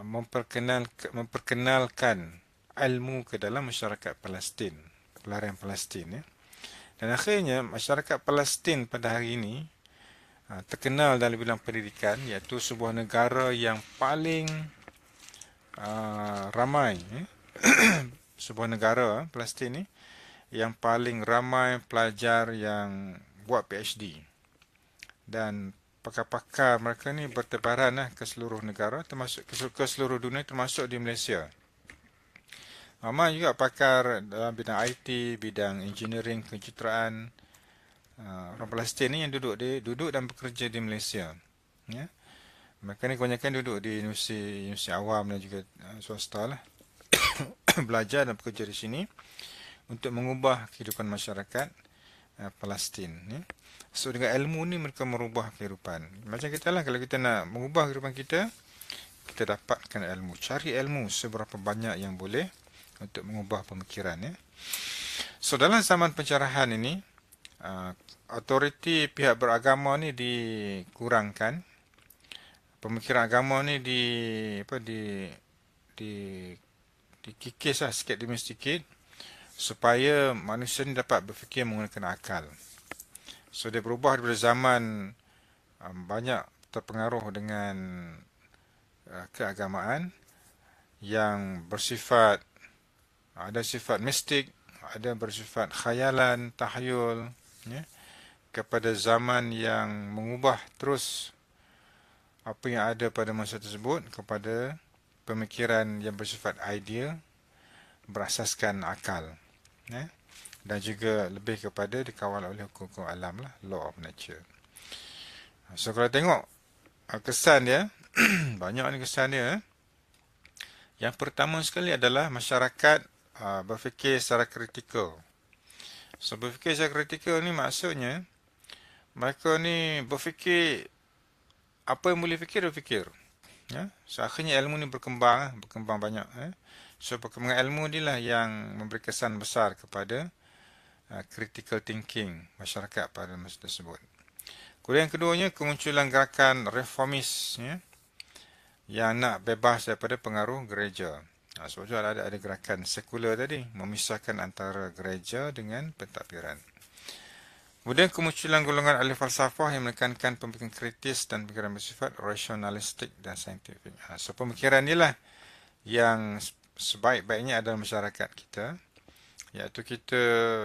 memperkenal, memperkenalkan ilmu ke dalam masyarakat Palestin, pelarian Palestin. Ya. Dan akhirnya masyarakat Palestin pada hari ini uh, terkenal dalam bidang pendidikan iaitu sebuah negara yang paling uh, ramai. Ya. sebuah negara Palestin ini yang paling ramai pelajar yang buat PhD dan pakar-pakar mereka ni bertebaran lah ke seluruh negara termasuk ke seluruh dunia termasuk di Malaysia. Ramai juga pakar dalam bidang IT, bidang engineering, kejuruteraan uh, orang Palestin ni yang duduk di duduk dan bekerja di Malaysia. Ya. Mereka ni kebanyakan duduk di universiti, universiti awam dan juga uh, swasta lah. Belajar dan bekerja di sini untuk mengubah kehidupan masyarakat uh, Palestin. Ya. So dengan ilmu ni mereka merubah kehidupan. Macam kita lah kalau kita nak mengubah kehidupan kita, kita dapatkan ilmu. Cari ilmu seberapa banyak yang boleh untuk mengubah pemikiran. Ya. So dalam zaman pencerahan ini, uh, autoriti pihak beragama ni dikurangkan. Pemikiran agama ni di apa di di dikikis lah sikit demi sedikit supaya manusia ni dapat berfikir menggunakan akal. So dia berubah daripada zaman um, banyak terpengaruh dengan uh, keagamaan yang bersifat ada sifat mistik, ada bersifat khayalan, tahyul ya, kepada zaman yang mengubah terus apa yang ada pada masa tersebut kepada pemikiran yang bersifat ideal berasaskan akal. Ya dan juga lebih kepada dikawal oleh hukum-hukum alam lah, law of nature. So kalau tengok uh, kesan dia, banyak ni kesan dia. Yang pertama sekali adalah masyarakat uh, berfikir secara kritikal. So berfikir secara kritikal ni maksudnya mereka ni berfikir apa yang boleh fikir, dia fikir. Ya? So akhirnya ilmu ni berkembang, berkembang banyak. Eh? So perkembangan ilmu ni lah yang memberi kesan besar kepada Uh, critical thinking masyarakat pada masa tersebut. Kemudian yang keduanya kemunculan gerakan reformis ya, yang nak bebas daripada pengaruh gereja. Nah, sebab itu ada, ada gerakan sekular tadi memisahkan antara gereja dengan pentadbiran. Kemudian kemunculan golongan ahli falsafah yang menekankan pemikiran kritis dan pemikiran bersifat rasionalistik dan saintifik. Nah, so pemikiran inilah yang sebaik-baiknya adalah masyarakat kita iaitu kita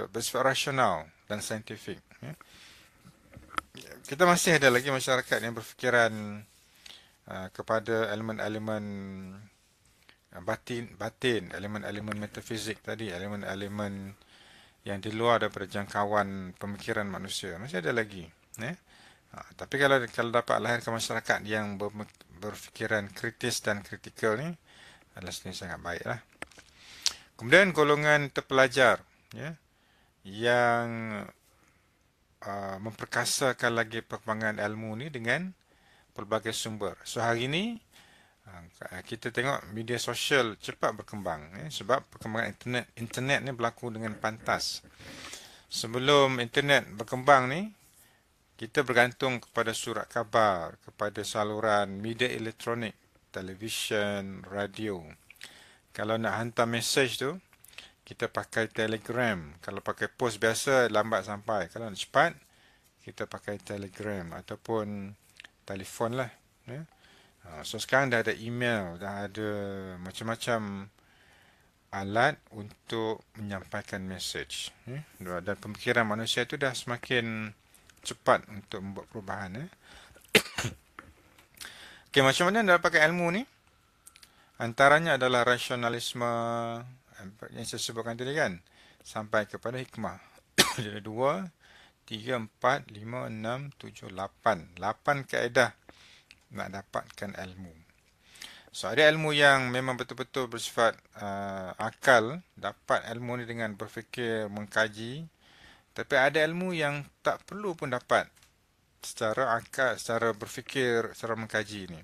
bersifat rasional dan saintifik. Ya. Kita masih ada lagi masyarakat yang berfikiran uh, kepada elemen-elemen uh, batin, batin, elemen-elemen metafizik tadi, elemen-elemen yang di luar daripada jangkauan pemikiran manusia. Masih ada lagi. Ya. Uh, tapi kalau kalau dapat lahirkan masyarakat yang ber, berfikiran kritis dan kritikal ni, adalah sangat baik lah. Kemudian golongan terpelajar ya, yang uh, memperkasakan lagi perkembangan ilmu ni dengan pelbagai sumber. So hari ini uh, kita tengok media sosial cepat berkembang ya, sebab perkembangan internet internet ni berlaku dengan pantas. Sebelum internet berkembang ni kita bergantung kepada surat khabar, kepada saluran media elektronik, televisyen, radio. Kalau nak hantar mesej tu, kita pakai telegram. Kalau pakai post biasa, lambat sampai. Kalau nak cepat, kita pakai telegram ataupun telefon lah. Ya. Ha, so sekarang dah ada email, dah ada macam-macam alat untuk menyampaikan mesej. Ya. Dan pemikiran manusia tu dah semakin cepat untuk membuat perubahan eh. Okey, macam mana nak dapatkan ilmu ni? Antaranya adalah rasionalisme yang saya sebutkan tadi kan, sampai kepada hikmah. Jadi 2 3 4 5 6 7 8. 8 kaedah nak dapatkan ilmu. So ada ilmu yang memang betul-betul bersifat uh, akal, dapat ilmu ni dengan berfikir, mengkaji, tapi ada ilmu yang tak perlu pun dapat secara akal, secara berfikir, secara mengkaji ni.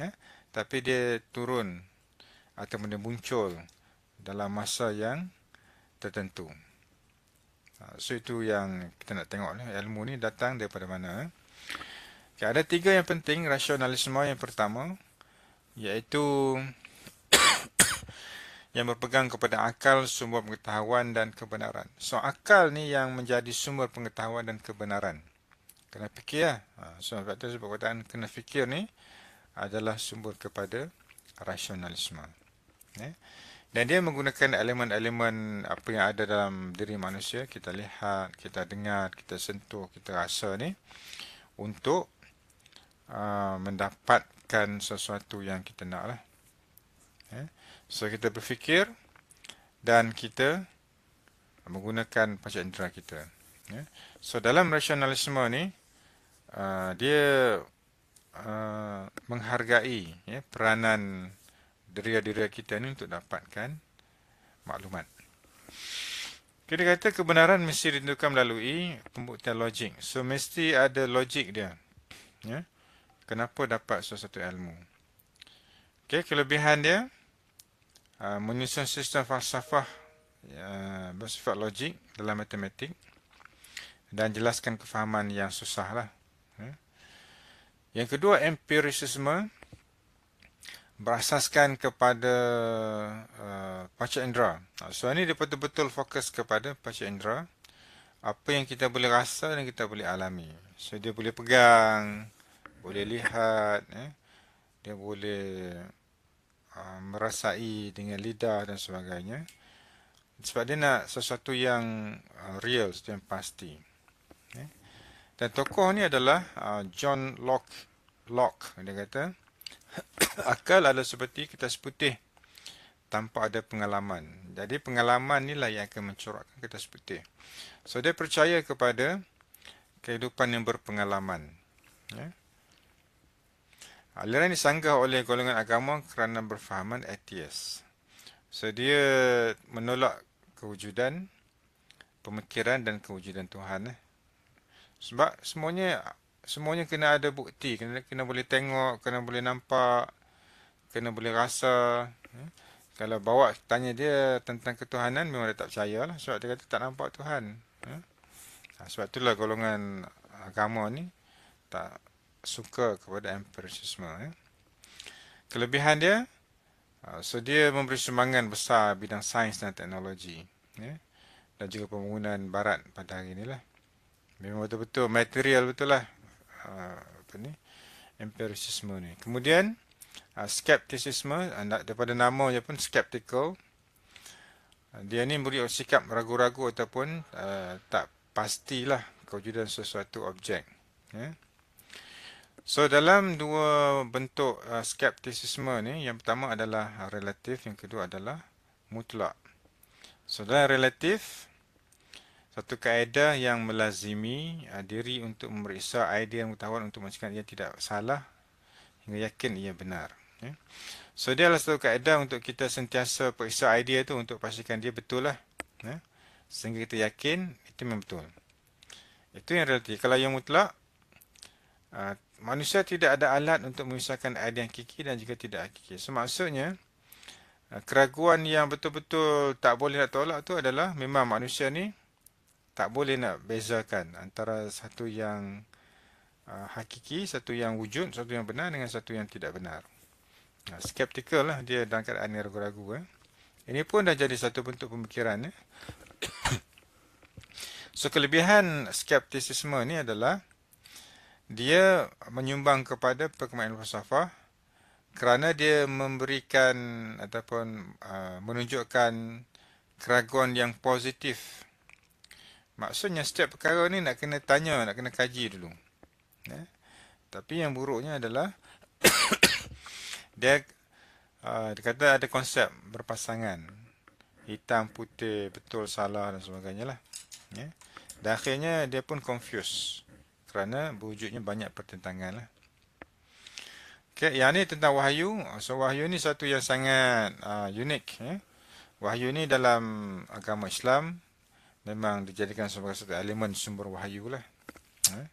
Ya? Tapi dia turun atau dia muncul dalam masa yang tertentu. Ha, so itu yang kita nak tengok. Ilmu ni datang daripada mana. Okay, ada tiga yang penting rasionalisme yang pertama iaitu yang berpegang kepada akal, sumber pengetahuan dan kebenaran. So akal ni yang menjadi sumber pengetahuan dan kebenaran. Kena fikir lah. Ha, so sebab tu sebab kataan kena fikir ni adalah sumber kepada rasionalisme. Ya. Dan dia menggunakan elemen-elemen apa yang ada dalam diri manusia. Kita lihat, kita dengar, kita sentuh, kita rasa ni. Untuk uh, mendapatkan sesuatu yang kita nak lah. Ya. So kita berfikir dan kita menggunakan panca indera kita. Ya. So dalam rasionalisme ni uh, dia uh, menghargai ya, peranan diri-diri kita ni untuk dapatkan maklumat. Kita kata kebenaran mesti ditentukan melalui pembuktian logik. So mesti ada logik dia. Ya. Kenapa dapat sesuatu ilmu? Okay, kelebihan dia Ah, menyusun sistem falsafah uh, bersifat logik dalam matematik dan jelaskan kefahaman yang susah lah. Ya. Yang kedua, empirisisme berasaskan kepada uh, panca indera. So, ini dia betul-betul fokus kepada panca indera. Apa yang kita boleh rasa dan kita boleh alami. So, dia boleh pegang, boleh lihat, eh. dia boleh Uh, merasai dengan lidah dan sebagainya sebab dia nak sesuatu yang uh, real sesuatu yang pasti okay. dan tokoh ni adalah uh, John Locke Locke dia kata akal adalah seperti kita seputih tanpa ada pengalaman jadi pengalaman inilah yang akan mencorakkan kita seputih so dia percaya kepada kehidupan yang berpengalaman ya. Aliran disanggah oleh golongan agama kerana berfahaman atheist. So dia menolak kewujudan, pemikiran dan kewujudan Tuhan. Eh. Sebab semuanya semuanya kena ada bukti, kena kena boleh tengok, kena boleh nampak, kena boleh rasa. Eh. Kalau bawa tanya dia tentang ketuhanan memang dia tak percaya lah sebab dia kata tak nampak Tuhan. Eh. Sebab itulah golongan agama ni tak suka kepada empirisme. Ya. Kelebihan dia, uh, so dia memberi sumbangan besar bidang sains dan teknologi. Ya. Dan juga pembangunan barat pada hari inilah. Memang betul-betul material betul lah. Uh, apa ni? Empirisme ni. Kemudian, uh, skepticisme, daripada nama je pun skeptical. Dia ni beri sikap ragu-ragu ataupun uh, tak pastilah kewujudan sesuatu objek. Ya. So dalam dua bentuk uh, skeptisisme ni, yang pertama adalah relatif, yang kedua adalah mutlak. So dalam relatif, satu kaedah yang melazimi uh, diri untuk memeriksa idea yang pengetahuan untuk memastikan ia tidak salah hingga yakin ia benar. Okay. So dia adalah satu kaedah untuk kita sentiasa periksa idea tu untuk pastikan dia betul lah. Ya? Sehingga kita yakin itu memang betul. Itu yang relatif. Kalau yang mutlak, uh, manusia tidak ada alat untuk memisahkan idea yang kiki dan juga tidak hakiki. So maksudnya, uh, keraguan yang betul-betul tak boleh nak tolak tu adalah memang manusia ni tak boleh nak bezakan antara satu yang uh, hakiki, satu yang wujud, satu yang benar dengan satu yang tidak benar. Ha, skeptical lah dia dalam keadaan ragu-ragu. Eh. Ini pun dah jadi satu bentuk pemikiran. Eh. so, kelebihan skeptisisme ni adalah dia menyumbang kepada perkembangan falsafah kerana dia memberikan ataupun uh, menunjukkan keraguan yang positif. Maksudnya setiap perkara ni nak kena tanya, nak kena kaji dulu. Eh. Tapi yang buruknya adalah dia uh, dia kata ada konsep berpasangan. Hitam putih betul salah dan sebagainya lah. Ya. Dan akhirnya dia pun confused kerana berwujudnya banyak pertentangan lah. Okay, yang ni tentang wahyu. So wahyu ni satu yang sangat uh, unik ya. Wahyu ni dalam agama Islam memang dijadikan sebagai satu elemen sumber wahyu lah ya?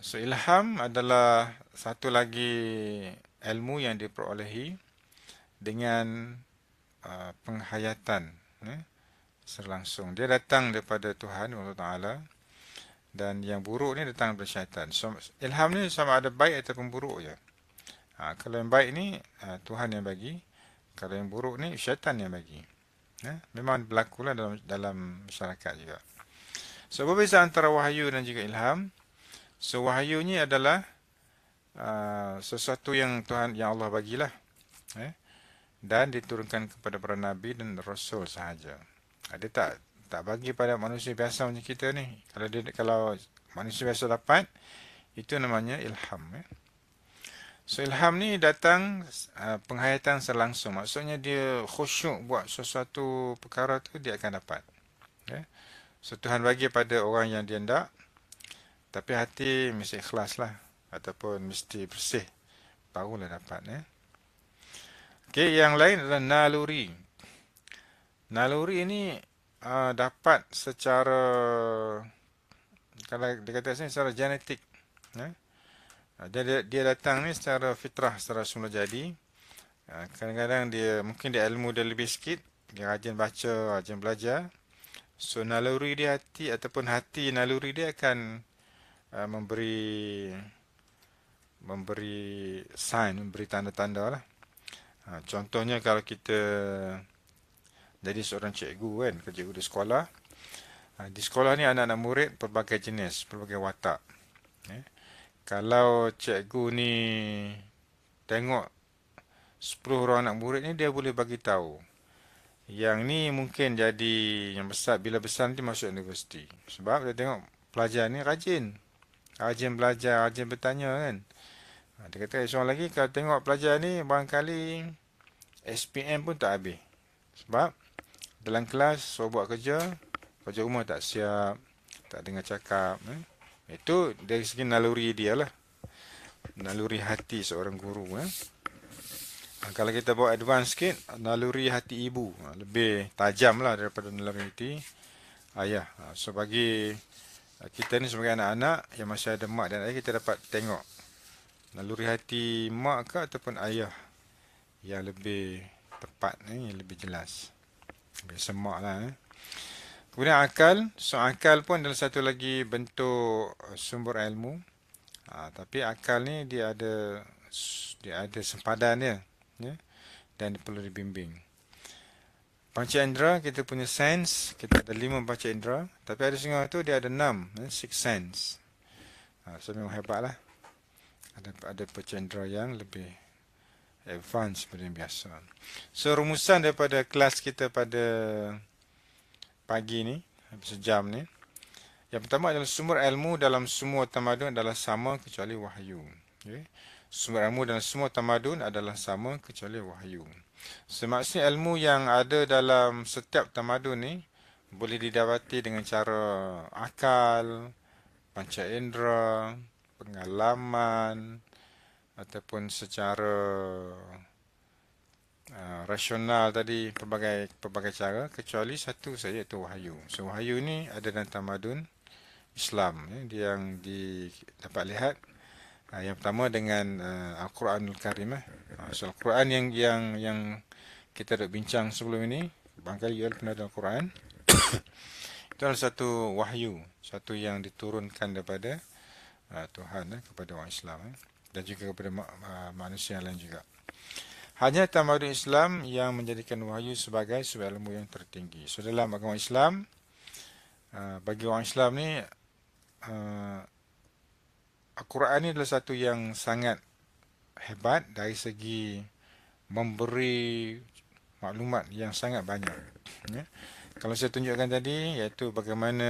So ilham adalah satu lagi ilmu yang diperolehi dengan uh, penghayatan eh, serlangsung. Dia datang daripada Tuhan Allah Taala dan yang buruk ni datang daripada syaitan. So ilham ni sama ada baik ataupun buruk je. Ha, kalau yang baik ni uh, Tuhan yang bagi, kalau yang buruk ni syaitan yang bagi. Eh, memang berlakulah dalam dalam masyarakat juga. So berbeza antara wahyu dan juga ilham. So wahyu ni adalah uh, sesuatu yang Tuhan yang Allah bagilah. Eh? Dan diturunkan kepada para nabi dan rasul sahaja. Uh, dia tak tak bagi pada manusia biasa macam kita ni. Kalau dia kalau manusia biasa dapat itu namanya ilham eh? So ilham ni datang uh, penghayatan selangsung. Maksudnya dia khusyuk buat sesuatu perkara tu dia akan dapat. Okay? So Tuhan bagi pada orang yang dia hendak tapi hati mesti ikhlas lah. Ataupun mesti bersih. Barulah dapat. Eh. Okay, yang lain adalah naluri. Naluri ini uh, dapat secara, kalau dikatakan secara genetik. Eh. Dia, dia datang ni secara fitrah, secara semula jadi. Kadang-kadang dia, mungkin dia ilmu dia lebih sikit. Dia rajin baca, rajin belajar. So naluri dia hati ataupun hati naluri dia akan uh, memberi memberi sign, memberi tanda-tanda lah. Uh, contohnya kalau kita jadi seorang cikgu kan, cikgu di sekolah. Uh, di sekolah ni anak-anak murid pelbagai jenis, pelbagai watak. Eh? Kalau cikgu ni tengok 10 orang anak murid ni, dia boleh bagi tahu. Yang ni mungkin jadi yang besar, bila besar nanti masuk universiti. Sebab dia tengok pelajar ni rajin rajin belajar, rajin bertanya kan. Ha, dia kata seorang lagi kalau tengok pelajar ni barangkali SPM pun tak habis. Sebab dalam kelas so buat kerja, kerja rumah tak siap, tak dengar cakap. Eh. Itu dari segi naluri dia lah. Naluri hati seorang guru. Eh. Ha, kalau kita bawa advance sikit, naluri hati ibu. Ha, lebih tajam lah daripada naluri hati ayah. Ha, so bagi kita ni sebagai anak-anak yang masih ada mak dan ayah kita dapat tengok naluri hati mak ke ataupun ayah yang lebih tepat ni yang lebih jelas lebih semak lah eh. Kemudian akal so akal pun adalah satu lagi bentuk sumber ilmu ha, tapi akal ni dia ada dia ada sempadan dia ya, dan dia perlu dibimbing Panca indera kita punya sense, kita ada lima panca indera. Tapi ada setengah tu dia ada enam, eh, six sense. Ha, so memang hebat lah. Ada, ada panca indera yang lebih advance daripada yang biasa. So rumusan daripada kelas kita pada pagi ni, sejam ni. Yang pertama adalah sumber ilmu dalam semua tamadun adalah sama kecuali wahyu. Okay. Sumber ilmu dalam semua tamadun adalah sama kecuali wahyu. Semaksud ilmu yang ada dalam setiap tamadun ni boleh didapati dengan cara akal, panca indera, pengalaman, ataupun secara uh, rasional tadi pelbagai pelbagai cara kecuali satu saja iaitu wahyu. So wahyu ni ada dalam tamadun Islam ya, dia yang di, dapat lihat uh, yang pertama dengan uh, Al-Quranul Karim eh. Uh, so Al-Quran yang yang yang kita dah bincang sebelum ini bangkali ia pernah dalam Al-Quran itu adalah satu wahyu satu yang diturunkan daripada uh, Tuhan eh, kepada orang Islam eh dan juga kepada uh, manusia lain juga. Hanya tamadun Islam yang menjadikan wahyu sebagai sebuah ilmu yang tertinggi. So dalam agama Islam, uh, bagi orang Islam ni, uh, Al-Quran ni adalah satu yang sangat hebat dari segi memberi maklumat yang sangat banyak. Ya. Kalau saya tunjukkan tadi, iaitu bagaimana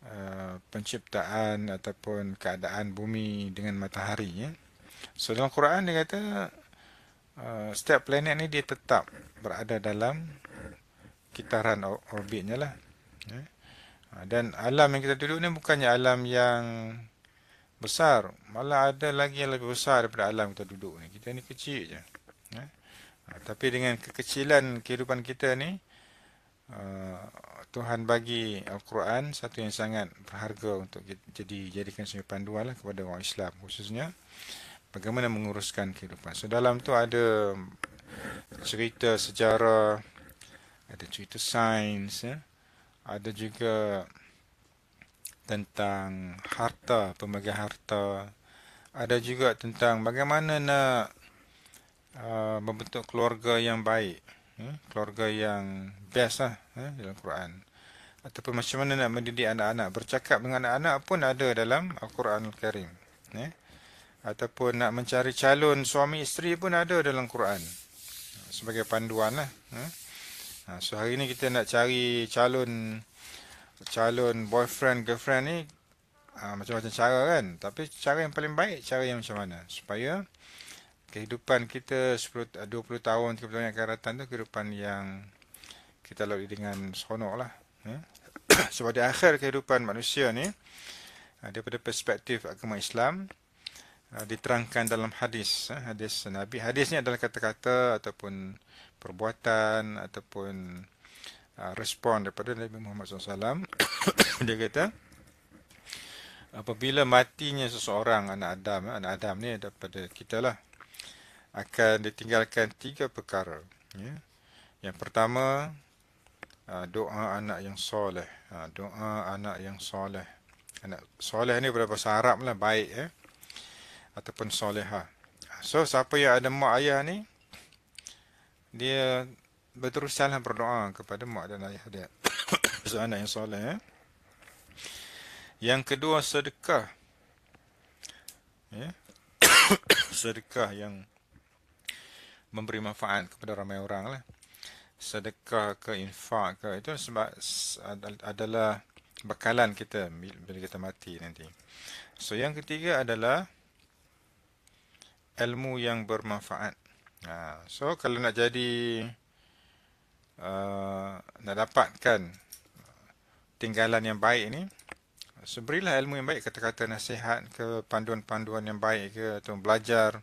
Uh, penciptaan ataupun keadaan bumi dengan matahari ya. So dalam Quran dia kata uh, setiap planet ni dia tetap berada dalam kitaran orbitnya lah. Ya. Uh, dan alam yang kita duduk ni bukannya alam yang besar, malah ada lagi yang lebih besar daripada alam kita duduk ni. Kita ni kecil je. Ya. Uh, tapi dengan kekecilan kehidupan kita ni uh, Tuhan bagi Al-Quran satu yang sangat berharga untuk jadi jadikan sebagai panduan lah kepada orang Islam khususnya bagaimana menguruskan kehidupan. So dalam tu ada cerita sejarah, ada cerita sains, ya. ada juga tentang harta, pembagian harta, ada juga tentang bagaimana nak uh, membentuk keluarga yang baik ya, keluarga yang best lah ya, dalam Quran ataupun macam mana nak mendidik anak-anak bercakap dengan anak-anak pun ada dalam Al-Quran Al-Karim ya. Ataupun nak mencari calon suami isteri pun ada dalam Quran sebagai panduan lah ya. Ha, so hari ni kita nak cari calon calon boyfriend girlfriend ni ha, macam-macam cara kan tapi cara yang paling baik cara yang macam mana supaya kehidupan kita 10 20 tahun 30 tahun yang akan datang tu kehidupan yang kita lalui dengan seronok lah ya. sebab di akhir kehidupan manusia ni ha, daripada perspektif agama Islam ha, diterangkan dalam hadis ha, hadis Nabi hadis ni adalah kata-kata ataupun perbuatan ataupun respon daripada Nabi Muhammad SAW dia kata apabila matinya seseorang anak Adam anak Adam ni daripada kita lah akan ditinggalkan tiga perkara. Ya. Yang pertama, doa anak yang soleh. Doa anak yang soleh. Anak soleh ni bahasa Arab lah, baik. Ya. Ataupun soleha. So, siapa yang ada mak ayah ni, dia berterusanlah berdoa kepada mak dan ayah dia. so, anak yang soleh. Ya. Yang kedua, sedekah. Ya. sedekah yang memberi manfaat kepada ramai orang lah. Sedekah ke infak ke itu sebab adalah bekalan kita bila kita mati nanti. So yang ketiga adalah ilmu yang bermanfaat. Ha, so kalau nak jadi uh, nak dapatkan tinggalan yang baik ni so berilah ilmu yang baik kata-kata nasihat ke panduan-panduan yang baik ke atau belajar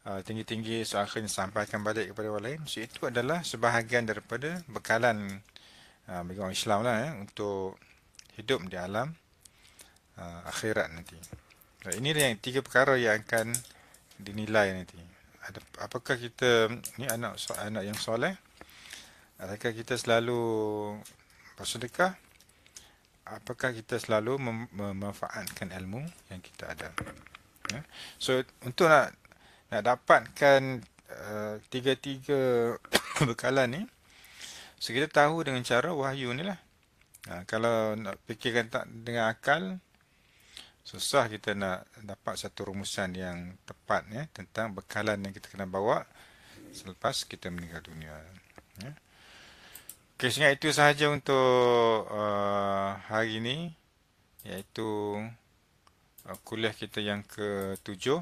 Uh, tinggi-tinggi so akhirnya sampaikan balik kepada orang lain so itu adalah sebahagian daripada bekalan uh, bagi orang Islam lah eh, untuk hidup di alam uh, akhirat nanti so, ini yang tiga perkara yang akan dinilai nanti. Ada, apakah kita ni anak anak yang soleh? Adakah kita selalu bersedekah? Apakah kita selalu mem memanfaatkan ilmu yang kita ada? Ya? so untuk nak nak dapatkan uh, tiga-tiga bekalan ni so kita tahu dengan cara wahyu ni lah. Uh, kalau nak fikirkan tak dengan akal susah kita nak dapat satu rumusan yang tepat ya tentang bekalan yang kita kena bawa selepas kita meninggal dunia ya. Okay, sehingga itu sahaja untuk uh, hari ini iaitu uh, kuliah kita yang ketujuh